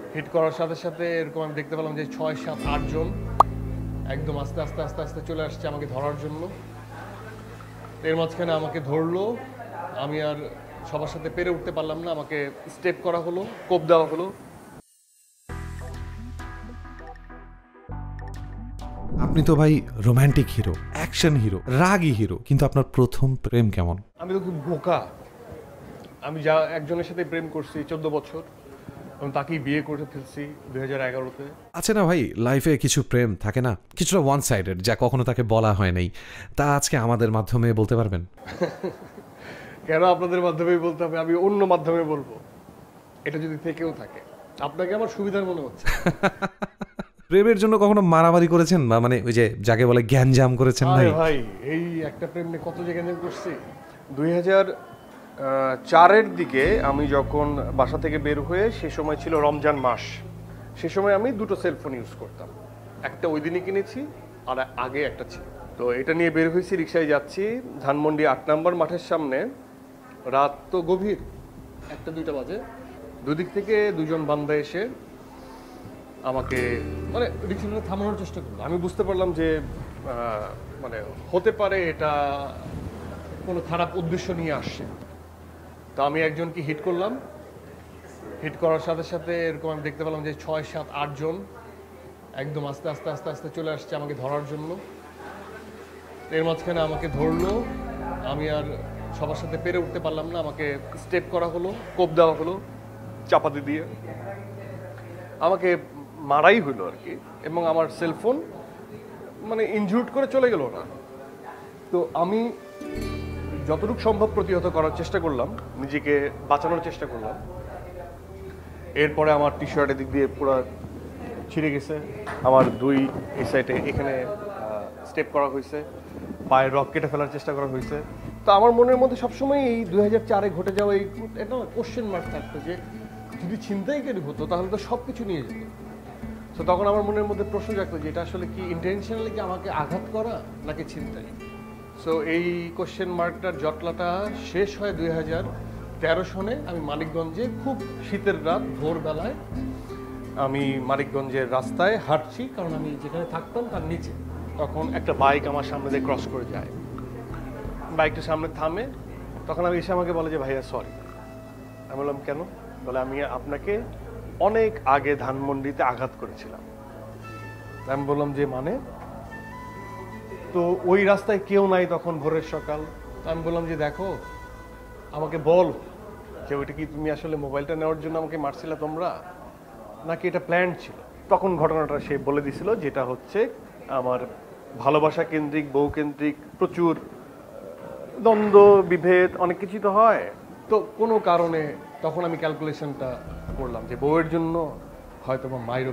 Hit করার সাথে সাথে এরকম আমি দেখতে পেলাম যে ছয় সাত আট জন একদম আস্তে আস্তে আস্তে আস্তে চলে আসছে আমাকে ধরার জন্য। এর মাঝখানে আমাকে ধরলো। আমি আর সবার সাথে পেরে উঠতে পারলাম না। আমাকে স্টেপ করা হলো কোপ দেওয়া হলো। আপনি তো ভাই রোমান্টিক হিরো অ্যাকশন হিরো রাগী হিরো কিন্তু আপনার প্রথম প্রেম কেমন? আমি তো খুব বোকা। আমি যা একজনের সাথে প্রেম করছি চোদ্দ বছর। এবং তাকেই বিয়ে করে ফেলছি দুই হাজার এগারোতে। আছে না ভাই লাইফে কিছু প্রেম থাকে না? কিছুটা ওয়ান সাইডেড যা কখনো তাকে বলা হয় নাই। তা আজকে আমাদের মাধ্যমে বলতে পারবেন? কেন আপনাদের মাধ্যমেই বলতে হবে? আমি অন্য মাধ্যমে বলব। এটা যদি থেকেও থাকে। আপনাকে আমার সুবিধার মনে হচ্ছে। প্রেমের জন্য কখনো মারামারি করেছেন? বা মানে ওই যে যাকে বলে জ্ঞানজাম করেছেন ভাই? ভাই এই একটা প্রেম নিয়ে কত জায়গায় নিয়ে করছি? দুই হাজার চারের দিকে আমি যখন বাসা থেকে বের হয়ে সে সময় ছিল রমজান মাস সে সময় আমি দুটো সেলফোন ইউজ করতাম। একটা ওই দিনই কিনেছি আর আগে একটা ছিল। তো এটা নিয়ে বের হয়েছি রিক্সায় যাচ্ছি ধানমন্ডি আট নম্বর মাঠের সামনে। রাত তো গভীর। একটা দুইটা বাজে। দুদিক থেকে দুজন বান্দা এসে আমাকে মানে রিক্সাটা থামানোর চেষ্টা করল। আমি বুঝতে পারলাম যে মানে হতে পারে এটা কোনো খারাপ উদ্দেশ্য নিয়ে আসছে তো আমি একজনকে হিট করলাম। হিট করার সাথে সাথে এরকম আমি দেখতে পেলাম যে ছয়, সাত আটজন একদম আস্তে আস্তে আস্তে আস্তে চলে আসছে আমাকে ধরার জন্য। এর মাঝখানে আমাকে ধরলো। আমি আর সবার সাথে পেরে উঠতে পারলাম না। আমাকে স্টেপ করা হলো, কোপ দেওয়া হলো, চাপাতি দিয়ে। আমাকে মারাই হলো আর কি। এবং আমার সেলফোন মানে ইনজুর্ড করে চলে গেল না তো আমি যতটুকু সম্ভব প্রতিহত করার চেষ্টা করলাম, নিজেকে বাঁচানোর চেষ্টা করলাম। এরপরে আমার টি শার্টের দিক দিয়ে পুরো ছিঁড়ে গেছে। আমার দুই এই সাইডে এখানে স্টেপ করা হয়েছে। পায়ের রক কেটে ফেলার চেষ্টা করা হয়েছে। তো আমার মনের মধ্যে সবসময় এই দুই হাজার চারে ঘটে যাওয়া এই একটা কোশ্চেন মার্ক থাকতো যে, যদি ছিনতাইকারী হতো, তাহলে তো সব কিছু নিয়ে যেত। তো তখন আমার মনের মধ্যে প্রশ্ন জাগতো যে, এটা আসলে কি ইন্টেনশনালি কি আমাকে আঘাত করা, নাকি ছিনতাই? সো এই কোশ্চেন মার্কটার জটলাটা শেষ হয় দুই হাজার তেরো সনে। আমি মানিকগঞ্জে খুব শীতের রাত, ভোরবেলায় আমি মানিকগঞ্জের রাস্তায় হাঁটছি, কারণ আমি যেখানে থাকতাম তার নিচে। তখন একটা বাইক আমার সামনে দিয়ে ক্রস করে যায়। বাইকটা সামনে থামে। তখন আমি এসে আমাকে বলে যে, ভাইয়া সরি আমি বললাম, কেন? বলে, আমি আপনাকে অনেক আগে ধানমন্ডিতে আঘাত করেছিলাম। আমি বললাম, যে মানে? তো ওই রাস্তায় কেউ নাই তখন ভোরের সকাল। আমি বললাম যে, দেখো, আমাকে বল যে ওইটা কি তুমি আসলে মোবাইলটা নেওয়ার জন্য আমাকে মারছিলে তোমরা? নাকি এটা প্ল্যান ছিল? তখন ঘটনাটা সে বলে দিছিল, যেটা হচ্ছে আমার ভালোবাসা কেন্দ্রিক, বউ কেন্দ্রিক, প্রচুর দ্বন্দ্ব, বিভেদ, অনেক কিছুই তো হয়। তো কোনো কারণে তখন আমি ক্যালকুলেশনটা করলাম যে, বউয়ের জন্য হয়তো বা মাইরও